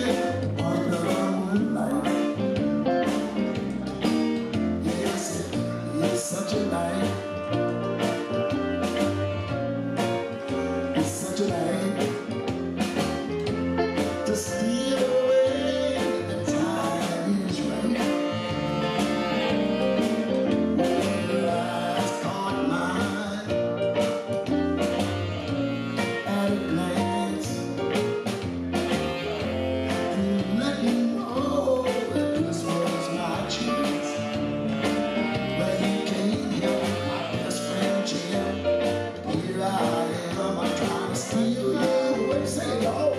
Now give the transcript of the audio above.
dancing say, oh.